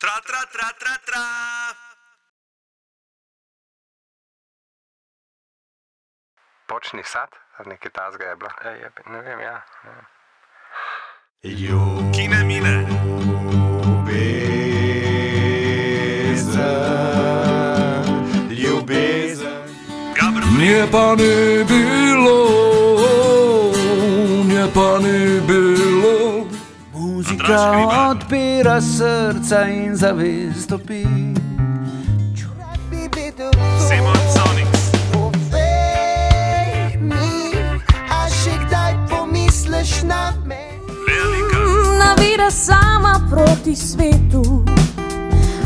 Tra, tra, tra, tra, tra. Počni sad, ali nekaj tazga je bilo. Ej, je, ne vem, ja. ja. Kine mine. Gabr Nje pa ni bilo, nje pa. Andraž Muzika odpira srca in zavest topi. Simon Sonics. Povej mi, a še kdaj pomisliš na me? Velika. navira sama proti svetu.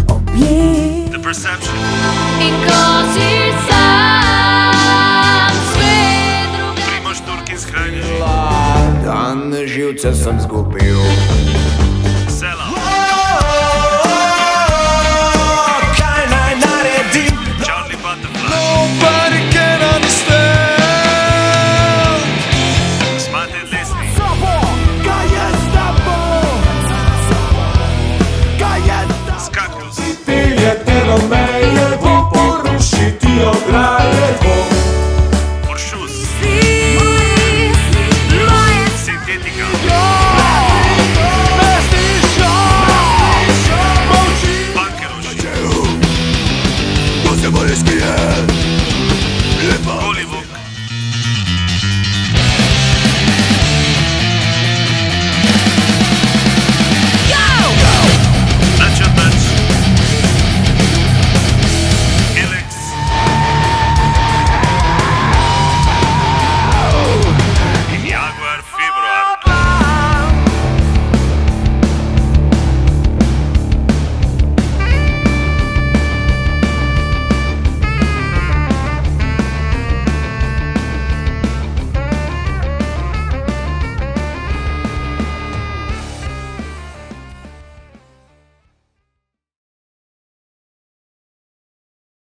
Objekt The Perception. in ko si sam, Just some czasem zgubił.